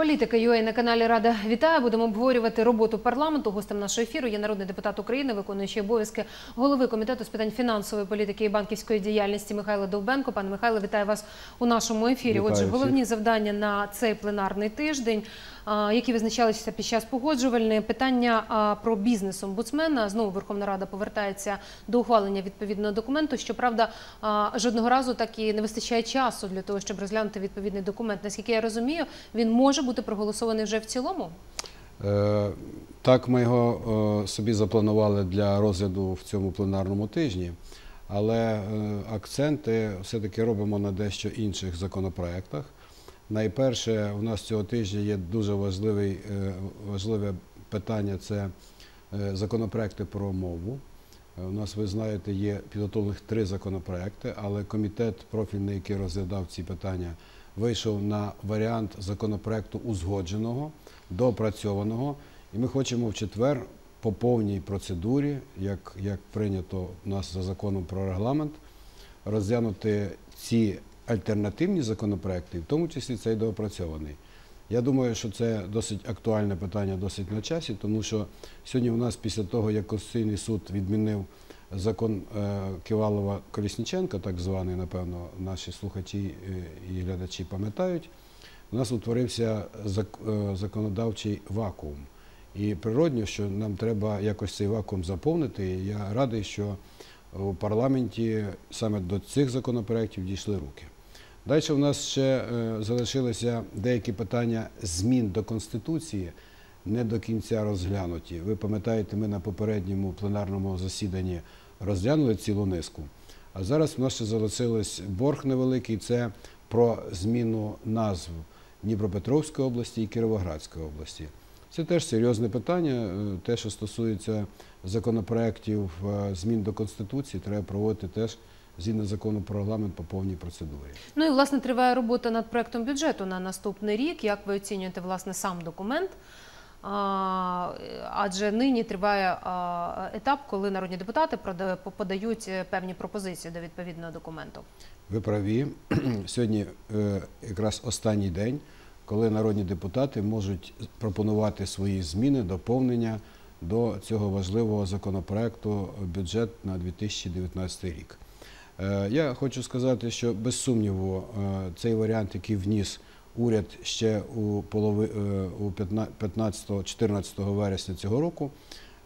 Політика ЮА на каналі Рада вітає. Будемо обговорювати роботу парламенту. Гостем нашого ефіру є народний депутат України, виконуючий обов'язки голови комітету з питань фінансової політики і банківської діяльності Михайло Довбенко. Пане Михайло, вітаю вас у нашому ефірі. Вітаю Отже, головні завдання на цей пленарний тиждень, які визначалися під час погоджувальної питання про бізнес омбудсмена. Знову Верховна Рада повертається до ухвалення відповідного документу. Щоправда, жодного разу так і не вистачає часу для того, щоб розглянути відповідний документ. Наскільки я розумію, він може бути проголосований вже в цілому. Е, Так, ми його е, собі запланували для розгляду в цьому пленарному тижні, але е, акценти все-таки робимо на дещо інших законопроектах. Найперше, у нас цього тижня є дуже е, важливе питання це е, законопроекти про мову. Е, У нас, ви знаєте, є підготовлених три законопроекти, але комітет профільний, який розглядав ці питання, вийшов на варіант законопроекту узгодженого, доопрацьованого. І ми хочемо в четвер по повній процедурі, як, як прийнято у нас за законом про регламент, розглянути ці альтернативні законопроекти, в тому числі цей доопрацьований. Я думаю, що це досить актуальне питання, досить на часі, тому що сьогодні у нас після того, як Конституційний суд відмінив закон е, Ківалова Колісніченка, так званий, напевно, наші слухачі е, і глядачі пам'ятають, у нас утворився е, законодавчий вакуум. І природньо, що нам треба якось цей вакуум заповнити. Я радий, що у парламенті саме до цих законопроєктів дійшли руки. Далі в нас ще е, залишилися деякі питання змін до Конституції, не до кінця розглянуті. Ви пам'ятаєте, ми на попередньому пленарному засіданні розглянули цілу низку. А зараз в нас ще залишилось борг невеликий це про зміну назв Дніпропетровської області і Кіровоградської області. Це теж серйозне питання. Е, Те, що стосується законопроєктів е, змін до Конституції, треба проводити теж згідно закону про регламент по повній процедурі. Ну і власне триває робота над проектом бюджету на наступний рік. Як ви оцінюєте власне сам документ? Адже нині триває етап, коли народні депутати подають е, певні пропозиції до відповідного документу. Ви праві. Сьогодні е, якраз останній день, коли народні депутати можуть пропонувати свої зміни, доповнення до цього важливого законопроекту бюджет на 2019 рік. Е, Я хочу сказати, що без сумніву е, цей варіант, який вніс уряд ще у полови е, 15-14 вересня цього року,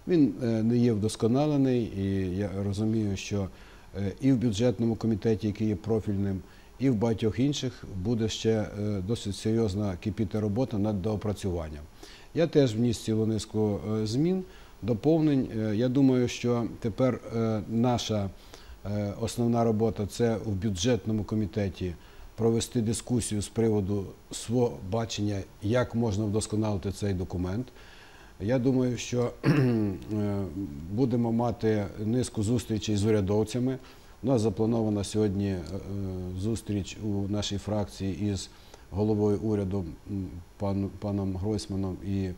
він не є вдосконалений, і я розумію, що і в бюджетному комітеті, який є профільним, і в багатьох інших буде ще досить серйозна кипіти робота над доопрацюванням. Я теж вніс цілу низку змін, доповнень. Я думаю, що тепер наша основна робота це в бюджетному комітеті провести дискусію з приводу свого бачення, як можна вдосконалити цей документ. Я думаю, що е, будемо мати низку зустрічей з урядовцями. У нас запланована сьогодні е, зустріч у нашій фракції із головою уряду паном Гройсманом і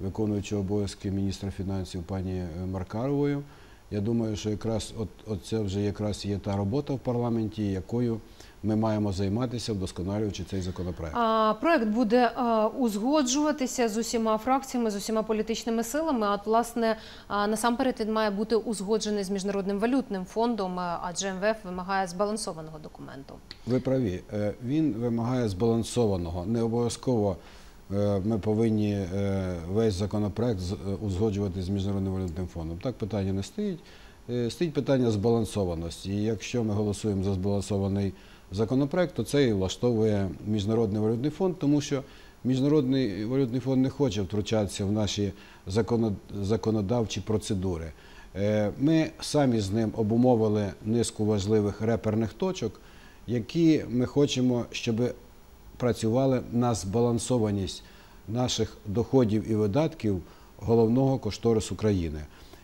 виконуючою обов'язки міністра фінансів пані е, Маркаровою. Я думаю, що якраз от, от це вже якраз є та робота в парламенті, якою ми маємо займатися, вдосконалюючи цей законопроект. А, Проект буде а, узгоджуватися з усіма фракціями, з усіма політичними силами. А от, власне, а, насамперед він має бути узгоджений з міжнародним валютним фондом, адже МВФ вимагає збалансованого документу. Ви праві. Е, Він вимагає збалансованого. Не обов'язково е, ми повинні е, весь законопроект е, узгоджувати з Міжнародним валютним фондом. Так питання не стоїть. Е, Стоїть питання збалансованості. І якщо ми голосуємо за збалансований законопроект, то це і влаштовує Міжнародний валютний фонд, тому що Міжнародний валютний фонд не хоче втручатися в наші законодавчі процедури. Е, Ми самі з ним обумовили низку важливих реперних точок, які ми хочемо, щоб працювали на збалансованість наших доходів і видатків головного кошторису країни.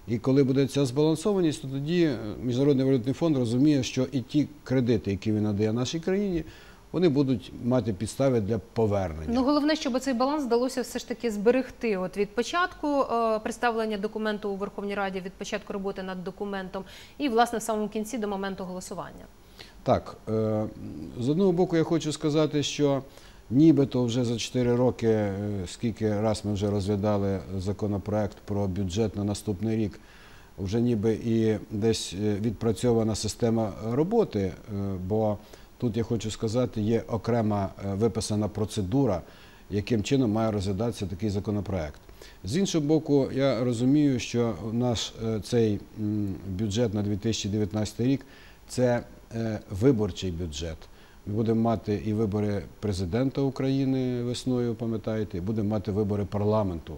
І коли буде ця збалансованість, то тоді е, Міжнародний валютний фонд розуміє, що і ті кредити, які він надає нашій країні, вони будуть мати підстави для повернення. Ну головне, щоб цей баланс вдалося все ж таки зберегти. От від початку е, представлення документу у Верховній Раді, від початку роботи над документом, і власне в самому кінці до моменту голосування. Так, е, з одного боку, я хочу сказати, що Нібито вже за 4 роки, е, скільки раз ми вже розглядали законопроект про бюджет на наступний рік, вже ніби і десь е, відпрацьована система роботи, бо тут я хочу сказати, є окрема виписана процедура, яким чином має розглядатися такий законопроект. З іншого боку, я розумію, що наш цей бюджет на 2019 рік це виборчий бюджет. Ми будемо мати і вибори президента України весною, пам'ятаєте, і будемо мати вибори парламенту.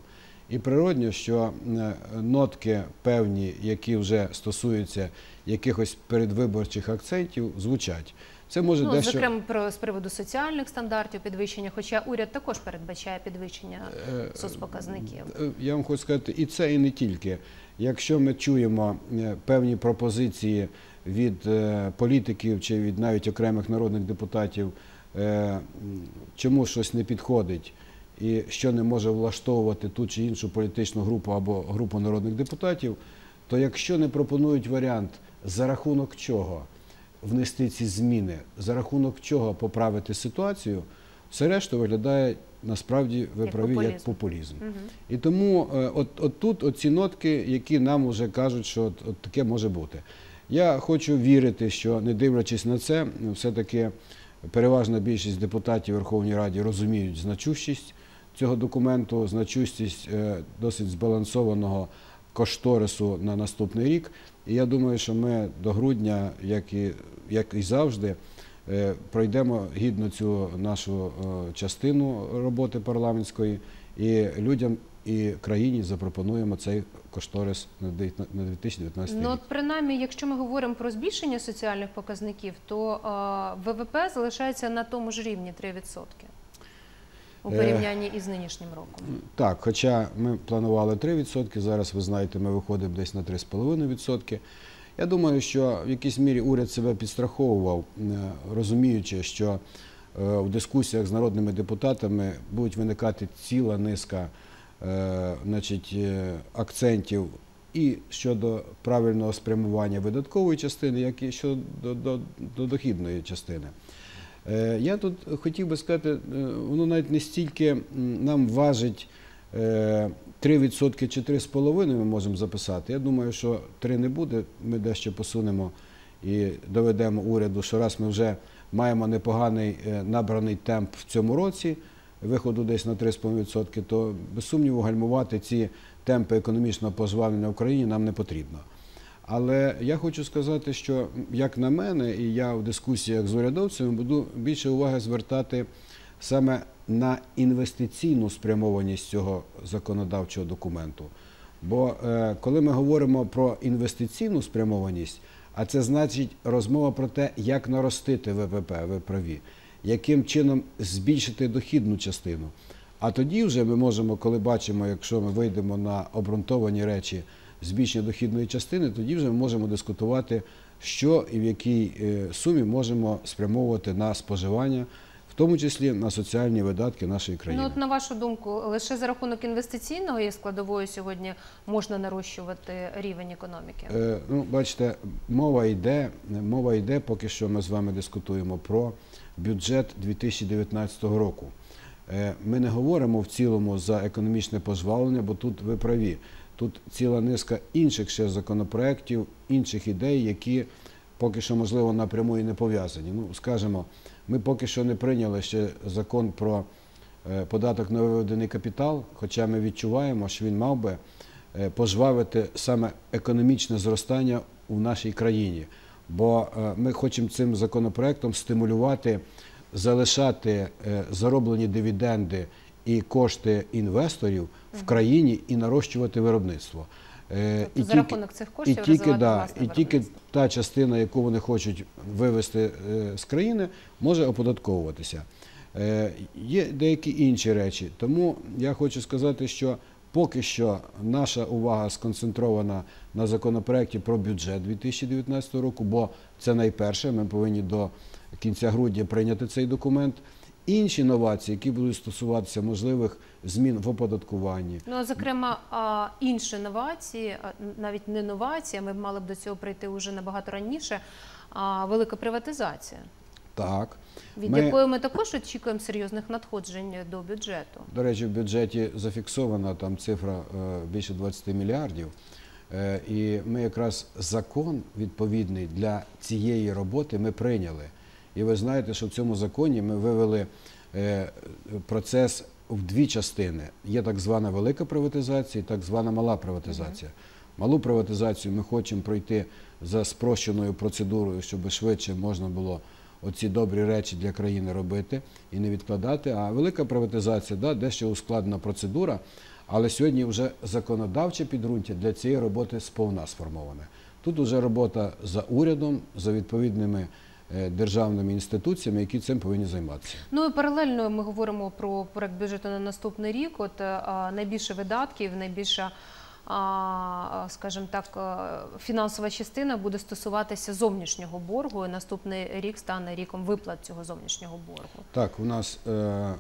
І природньо, що е, нотки певні, які вже стосуються якихось передвиборчих акцентів, звучать. Це може Ну, дещо зокрема, про з приводу соціальних стандартів підвищення, хоча уряд також передбачає підвищення Е, соцпоказників. Е, Я вам хочу сказати, і це і не тільки. Якщо ми чуємо е, певні пропозиції від е, політиків чи від навіть окремих народних депутатів, е, чому щось не підходить і що не може влаштовувати ту чи іншу політичну групу або групу народних депутатів, то якщо не пропонують варіант, за рахунок чого внести ці зміни, за рахунок чого поправити ситуацію, все решту виглядає насправді ви Як праві як популізм. популізм. Мгм. І тому е, от, от тут оці нотки, які нам вже кажуть, що от, от таке може бути. Я хочу вірити, що не дивлячись на це, все-таки переважна більшість депутатів Верховній Раді розуміють значущість цього документу, значущість е, досить збалансованого кошторису на наступний рік. І я думаю, що ми до грудня, як і, як і завжди, е, пройдемо гідно цю нашу е, частину роботи парламентської і людям і країні запропонуємо цей кошторис на де- на 2019 Ну, рік. от принаймні, якщо ми говоримо про збільшення соціальних показників, то е, ВВП залишається на тому ж рівні 3% у Е. порівнянні із нинішнім роком. Так, хоча ми планували 3%, зараз ви знаєте, ми виходимо десь на 3,5%. Я думаю, що в якійсь мірі уряд себе підстраховував, е, розуміючи, що е, в дискусіях з народними депутатами будуть виникати ціла низка е, значить, е, акцентів і щодо правильного спрямування видаткової частини, як і щодо до, до, до дохідної частини. Е, Я тут хотів би сказати, е, воно навіть не стільки нам важить е, 3% чи 3,5% ми можемо записати. Я думаю, що 3 не буде, ми дещо посунемо і доведемо уряду, що раз ми вже маємо непоганий е, набраний темп в цьому році, виходу десь на 3,5%, то без сумніву гальмувати ці темпи економічного пожвавлення в Україні нам не потрібно. Але я хочу сказати, що як на мене, і я в дискусіях з урядовцями буду більше уваги звертати саме на інвестиційну спрямованість цього законодавчого документу. Бо е, коли ми говоримо про інвестиційну спрямованість, а це значить розмова про те, як наростити ВВП, ви праві, яким чином збільшити дохідну частину. А тоді вже ми можемо, коли бачимо, якщо ми вийдемо на обґрунтовані речі збільшення дохідної частини, тоді вже ми можемо дискутувати, що і в якій е, сумі можемо спрямовувати на споживання, тому числі на соціальні видатки нашої країни. Ну, от на вашу думку, лише за рахунок інвестиційного є складовою сьогодні можна нарощувати рівень економіки? Е, ну, бачите, мова йде, мова йде, поки що ми з вами дискутуємо про бюджет 2019 року. Е, Ми не говоримо в цілому за економічне пожвавлення, бо тут ви праві. Тут ціла низка інших ще законопроєктів, інших ідей, які поки що, можливо, напряму і не пов'язані. Ну, скажімо, ми поки що не прийняли ще закон про е, податок на виведений капітал, хоча ми відчуваємо, що він мав би е, пожвавити саме економічне зростання у нашій країні. Бо е, ми хочемо цим законопроектом стимулювати, залишати зароблені дивіденди і кошти інвесторів в країні і нарощувати виробництво. Е, Тобто за рахунок цих коштів і тільки, да, і тільки та частина, яку вони хочуть вивести е, з країни, може оподатковуватися. Е, Є деякі інші речі. Тому я хочу сказати, що поки що наша увага сконцентрована на законопроекті про бюджет 2019 року, бо це найперше. Ми повинні до кінця грудня прийняти цей документ. Інші новації, які будуть стосуватися можливих змін в оподаткуванні, Ну, а, зокрема, а, інші новації, навіть не новації, ми мали б до цього прийти вже набагато раніше. А велика приватизація. Так. від Ми- якої ми також очікуємо серйозних надходжень до бюджету. До речі, в бюджеті зафіксована там цифра е, більше 20 мільярдів. Е, І ми якраз закон відповідний для цієї роботи ми прийняли. І ви знаєте, що в цьому законі ми вивели е, процес в дві частини. Є так звана велика приватизація і так звана мала приватизація. Малу приватизацію ми хочемо пройти за спрощеною процедурою, щоб швидше можна було оці добрі речі для країни робити і не відкладати. А велика приватизація, да, дещо ускладнена процедура, але сьогодні вже законодавче підґрунтя для цієї роботи сповна сформоване. Тут вже робота за урядом, за відповідними державними інституціями, які цим повинні займатися. Ну і паралельно ми говоримо про проект бюджету на наступний рік. От е, найбільше видатків, найбільша, скажімо так, е, фінансова частина буде стосуватися зовнішнього боргу. І наступний рік стане ріком виплат цього зовнішнього боргу. Так, у нас е,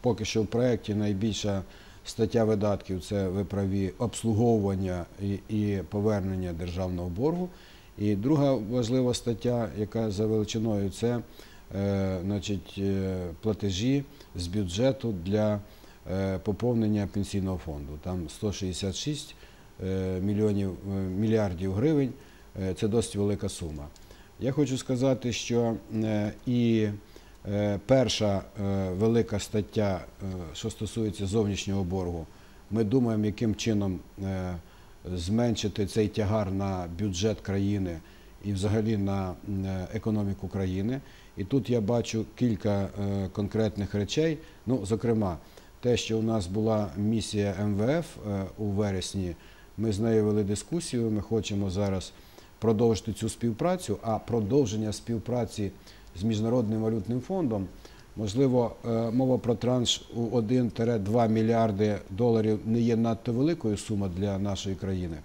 поки що в проєкті найбільша стаття видатків це ви праві обслуговування і, і повернення державного боргу. І друга важлива стаття, яка за величиною, це е, е, платежі з бюджету для е, поповнення пенсійного фонду. Там 166 е, мільйонів мільярдів гривень. Це досить велика сума. Я хочу сказати, що і перша велика стаття, що стосується зовнішнього боргу, ми думаємо, яким чином зменшити цей тягар на бюджет країни і взагалі на е, економіку країни. І тут я бачу кілька е, конкретних речей. Ну, зокрема, те, що у нас була місія МВФ е, у вересні, ми з нею вели дискусію. Ми хочемо зараз продовжити цю співпрацю, а продовження співпраці з Міжнародним валютним фондом, можливо, е, мова про транш у 1-2 мільярди доларів не є надто великою сумою для нашої країни.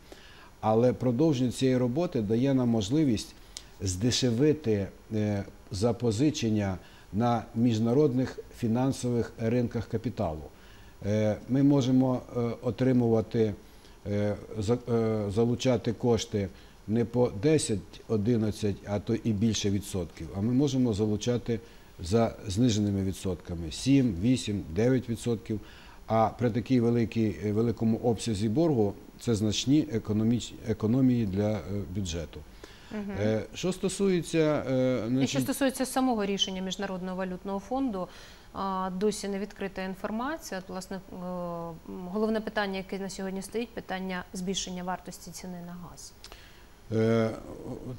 Але продовження цієї роботи дає нам можливість здешевити е, запозичення на міжнародних фінансових ринках капіталу. Е, Ми можемо отримувати, за- залучати кошти не по 10, 11, а то і більше відсотків, а ми можемо залучати за зниженими відсотками 7, 8, 9 відсотків. А при такій великій, е, великому обсязі боргу це значні економіч, економії для е, бюджету. Е, Що стосується е, І що стосується самого рішення Міжнародного валютного фонду, досі не відкрита інформація. От, власне, головне питання, яке на сьогодні стоїть, питання збільшення вартості ціни на газ. Е,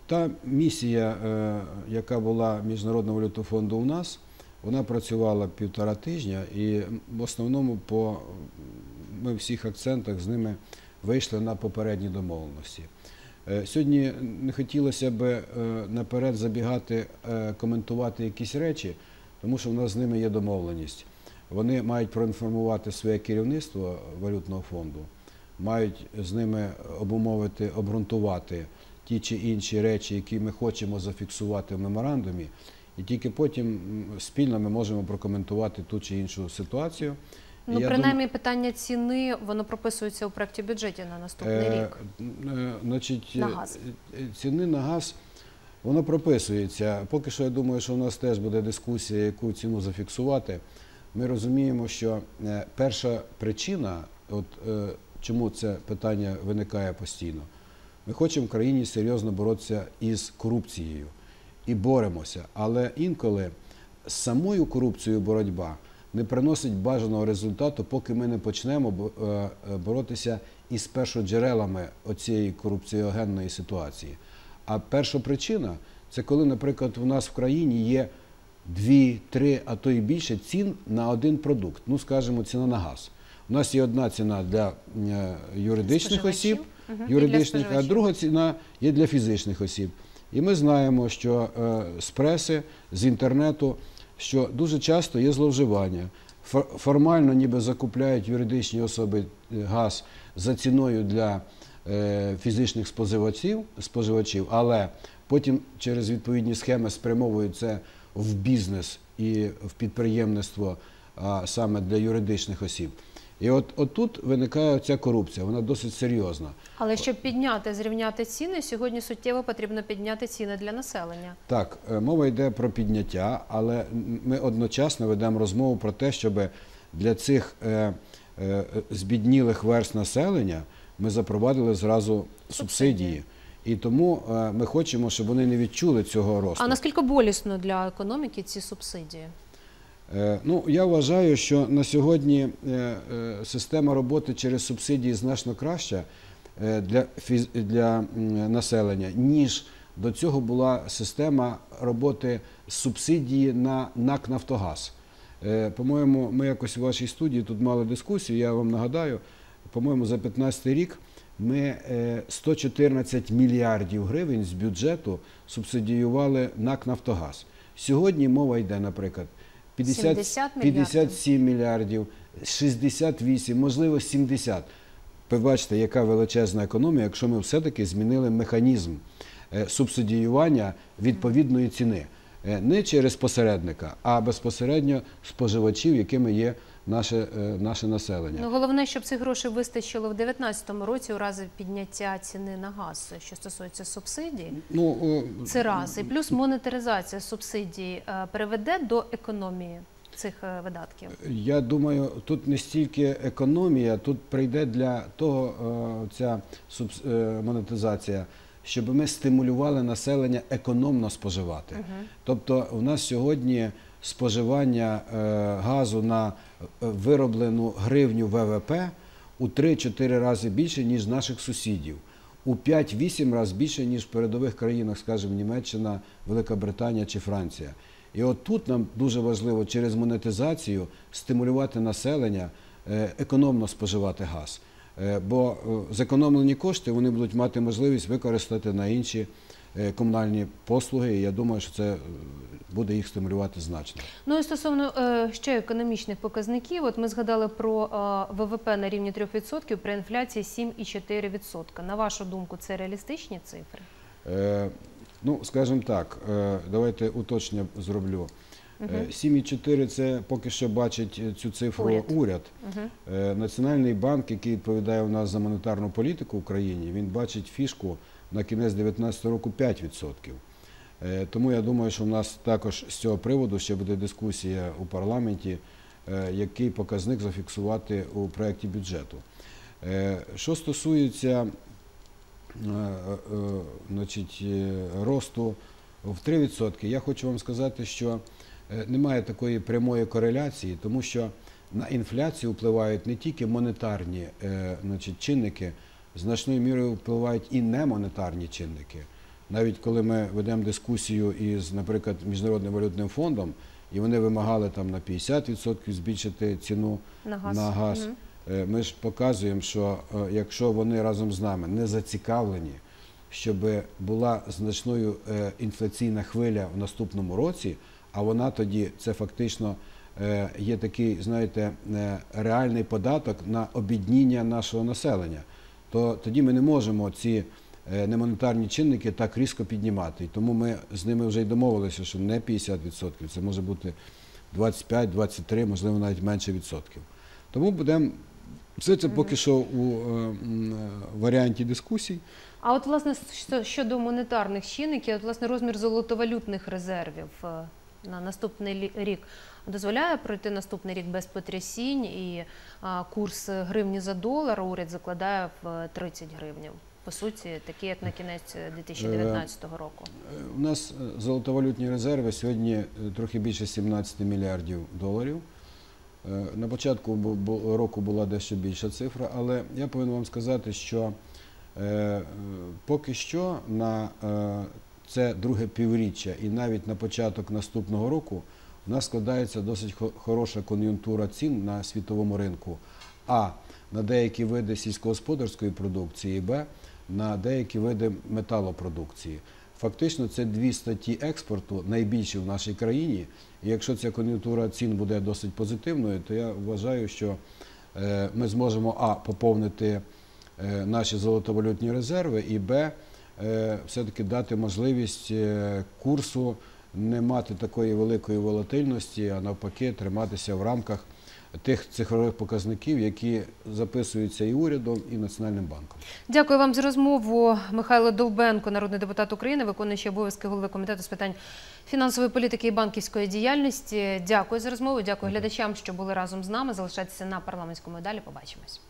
Та місія, е, яка була Міжнародного валютного фонду у нас, вона працювала півтора тижня, і в основному по ми всіх акцентах з ними вийшли на попередні домовленості. Е, Сьогодні не хотілося б наперед забігати, коментувати якісь речі, тому що в нас з ними є домовленість. Вони мають проінформувати своє керівництво валютного фонду, мають з ними обумовити, обґрунтувати ті чи інші речі, які ми хочемо зафіксувати в меморандумі, і тільки потім спільно ми можемо прокоментувати ту чи іншу ситуацію. Ну, я принаймні, питання ціни воно прописується у проєкті бюджету на наступний Е, рік. е, Значить, На е, газ. е, ціни на газ, воно прописується. Поки що я думаю, що у нас теж буде дискусія, яку ціну зафіксувати. Ми розуміємо, що перша причина, от чому це питання виникає постійно, ми хочемо в країні серйозно боротися із корупцією і боремося. Але інколи з самою корупцією боротьба не приносить бажаного результату, поки ми не почнемо е, е, боротися із першоджерелами оцієї корупціогенної ситуації. А перша причина це коли, наприклад, у нас в країні є дві, три, а то і більше цін на один продукт. Ну, скажімо, ціна на газ. У нас є одна ціна для е, юридичних осіб, юридичних, а друга ціна є для фізичних осіб. І ми знаємо, що е, з преси, з інтернету, що дуже часто є зловживання. Фор- Формально ніби закупляють юридичні особи е, газ за ціною для фізичних споживачів, споживачів, але потім через відповідні схеми спрямовують це в бізнес і в підприємництво саме для юридичних осіб. І от, от тут виникає ця корупція, вона досить серйозна. Але щоб підняти, зрівняти ціни, сьогодні суттєво потрібно підняти ціни для населення. Так, е, мова йде про підняття, але ми одночасно ведемо розмову про те, щоб для цих е, е, збіднілих верст населення ми запровадили зразу субсидії. І тому е, ми хочемо, щоб вони не відчули цього росту. А наскільки болісно для економіки ці субсидії? Е, Ну, я вважаю, що на сьогодні е, е, система роботи через субсидії значно краща для, для населення, ніж до цього була система роботи субсидії на НАК Нафтогаз. По-моєму, ми якось у вашій студії тут мали дискусію, я вам нагадаю, по-моєму, за 15 рік ми е, 114 мільярдів гривень з бюджету субсидіювали НАК Нафтогаз. Сьогодні мова йде, наприклад, 50, 70 мільярдів. 57 мільярдів, 68, можливо, 70. Ви бачите, яка величезна економія, якщо ми все-таки змінили механізм е, субсидіювання відповідної ціни. Е, Не через посередника, а безпосередньо споживачів, якими є наше, е, наше населення. Ну головне, щоб цих грошей вистачило в 2019 році у разі підняття ціни на газ, що стосується субсидій. Ну, о, Це раз. І плюс монетаризація субсидій е, приведе до економії цих е, видатків. Я думаю, тут не стільки економія, тут прийде для того е, ця е, монетизація, щоб ми стимулювали населення економно споживати. Тобто, у нас сьогодні споживання е, газу на е, вироблену гривню ВВП у 3-4 рази більше, ніж наших сусідів. У 5-8 разів більше, ніж в передових країнах, скажімо, Німеччина, Велика Британія чи Франція. І от тут нам дуже важливо через монетизацію стимулювати населення е, економно споживати газ. Бо зекономлені кошти вони будуть мати можливість використати на інші комунальні послуги. І я думаю, що це е, буде їх стимулювати значно. Ну і стосовно е, ще економічних показників, от ми згадали про е, ВВП на рівні 3% при інфляції 7,4%. На вашу думку, це реалістичні цифри? Е, Ну, скажімо так, е, давайте уточнення зроблю. Е, 7,4 це поки що бачить е, цю цифру Уряд. уряд. Угу. Е, Національний банк, який відповідає у нас за монетарну політику в Україні, він бачить фішку на кінець 2019 року 5%. Е, Тому я думаю, що в нас також з цього приводу ще буде дискусія у парламенті, е, який показник зафіксувати у проєкті бюджету. Е, Що стосується значить, росту в 3%, я хочу вам сказати, що немає такої прямої кореляції, тому що на інфляцію впливають не тільки монетарні значить, чинники, значною мірою впливають і немонетарні чинники. Навіть коли ми ведемо дискусію із, наприклад, Міжнародним валютним фондом, і вони вимагали там на 50% збільшити ціну На газ. на газ. Е, Ми ж показуємо, що е, якщо вони разом з нами не зацікавлені, щоб була значною е, інфляційна хвиля в наступному році, а вона тоді це фактично є такий, знаєте, реальний податок на обідніння нашого населення, то тоді ми не можемо ці е, немонетарні чинники так різко піднімати. І тому ми з ними вже й домовилися, що не 50%, це може бути 25, 23, можливо, навіть менше відсотків. Тому будемо все це поки що у е, е, варіанті дискусій. А от власне щодо монетарних чинників, от власне розмір золотовалютних резервів на наступний рік дозволяє пройти наступний рік без потрясінь, і курс гривні за долар уряд закладає в е, 30 гривнів. По суті, такий, як на кінець е, 2019 року. Е, У нас е, золотовалютні резерви сьогодні е, трохи більше 17 мільярдів доларів. Е, На початку року була дещо більша цифра, але я повинен вам сказати, що е, е, поки що на е, це друге півріччя і навіть на початок наступного року у нас складається досить хо- хороша кон'юнктура цін на світовому ринку. А на деякі види сільськогосподарської продукції, Б на деякі види металопродукції. Фактично, це дві статті експорту найбільші в нашій країні. І якщо ця кон'юнктура цін буде досить позитивною, то я вважаю, що е, ми зможемо а поповнити е, наші золотовалютні резерви, і б е, все-таки дати можливість курсу не мати такої великої волатильності, а навпаки, триматися в рамках тих цифрових показників, які записуються і урядом, і Національним банком. Дякую вам за розмову. Михайло Довбенко, народний депутат України, виконуючий обов'язки голови комітету з питань фінансової політики і банківської діяльності. Дякую за розмову. Дякую глядачам, що були разом з нами. Залишайтеся на парламентському і далі. Побачимось.